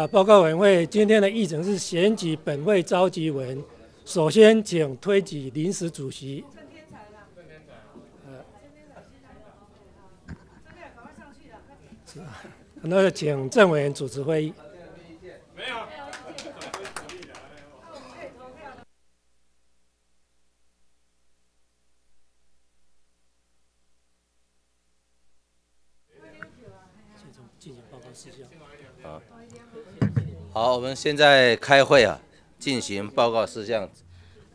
啊，报告委员会今天的议程是选举本会召集人。首先，请推举临时主席。那请郑委员主持会议。没有。进行报告事项。好，好，我们现在开会啊，进行报告事项。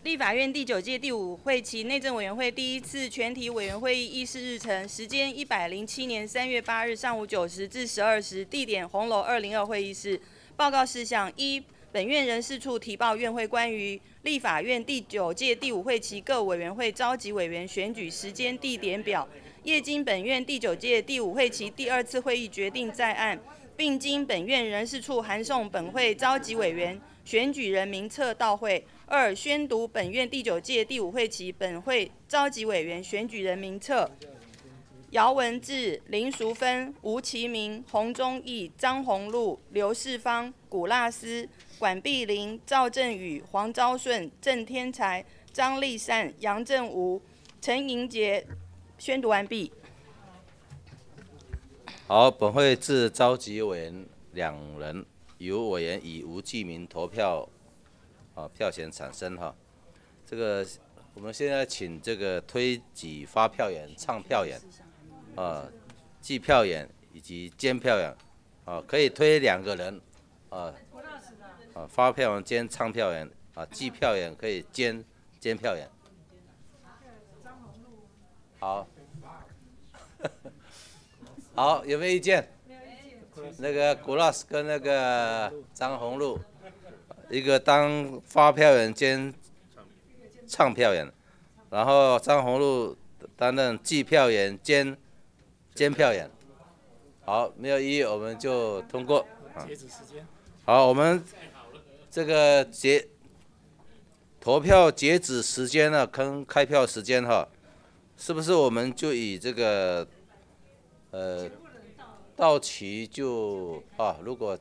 立法院第九届第五会期内政委员会第一次全体委员会议议事日程，时间一百零七年三月八日上午九时至十二时，地点红楼二零二会议室。报告事项一：本院人事处提报院会关于立法院第九届第五会期各委员会召集委员选举时间地点表，业经本院第九届第五会期第二次会议决定在案，并经本院人事处函送本会召集委员选举人名册到会。二、宣读本院第九届第五会期本会召集委员选举人名册：姚文智、林淑芬、吴其明、洪忠义、张宏禄、刘世芳、古纳斯、管碧玲、赵振宇、黄昭顺、郑天才、张立善、杨振武、陈莹杰。宣读完毕。好，本会自召集委员两人，由委员以无记名投票。啊，票选产生哈，这个我们现在请这个推举发票员、唱票员，啊，计票员以及监票员，啊，可以推两个人，啊，啊，发票员兼唱票员，啊，计票员可以兼监票员。好，好，有没有意见？那个古老师跟那个张宏禄。一个当发票员兼唱票员，然后张宏禄担任计票员兼监票员。好，没有异议，我们就通过。截止时间。好，我们这个截投票截止时间呢，跟开票时间哈，是不是我们就以这个呃到期就啊？如果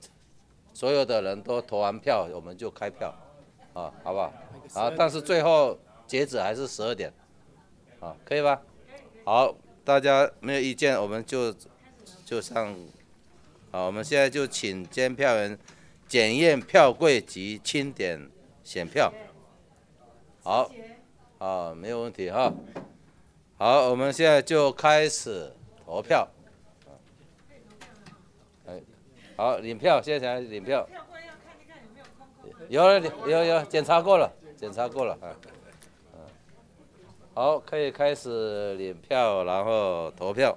所有的人都投完票，我们就开票，啊，好不好？啊，但是最后截止还是十二点，啊，可以吧？好，大家没有意见，我们就就上，啊，我们现在就请监票员检验票柜及清点选票，好，啊，没有问题哈，好，我们现在就开始投票。好，领票，现在领票。有了，有有检查过了，检查过了啊。嗯，好，可以开始领票，然后投票。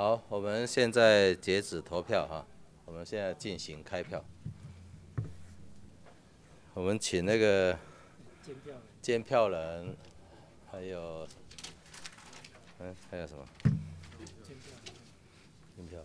好，我们现在截止投票哈，我们现在进行开票。我们请那个监票人，还有，嗯，还有什么？监票。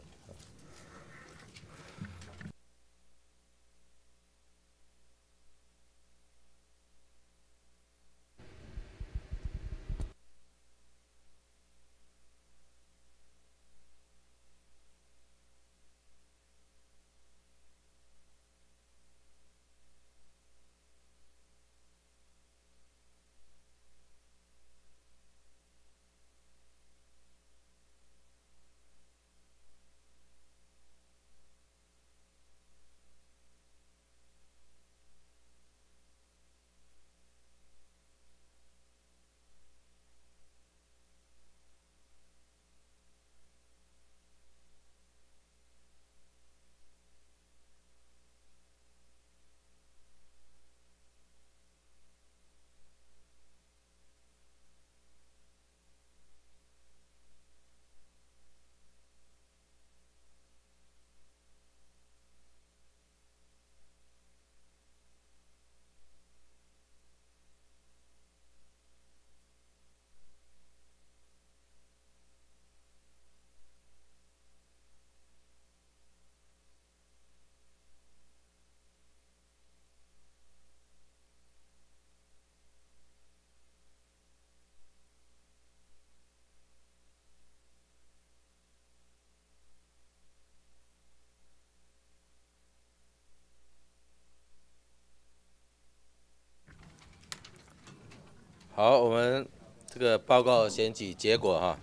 好，我们这个报告选举结果哈，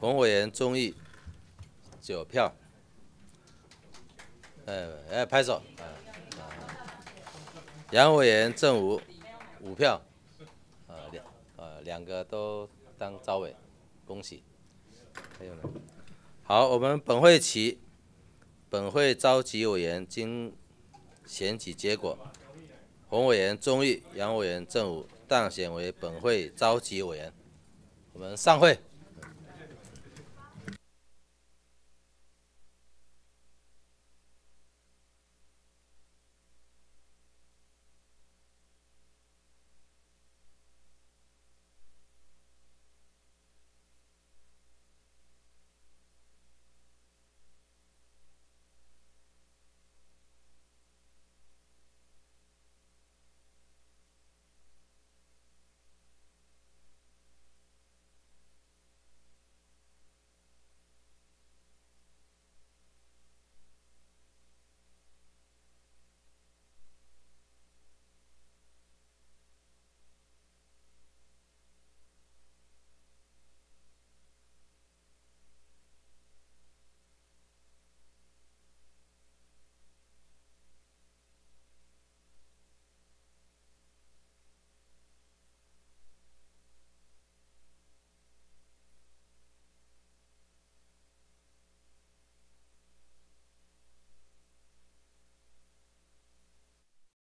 洪委员钟意九票，呃，哎，拍手，杨委员郑武五票，呃两呃两个都当招委，恭喜。还有呢？好，我们本会期本会召集委员经选举结果，洪委员钟意，杨委员郑武。当选为本会召集委员，我们散会。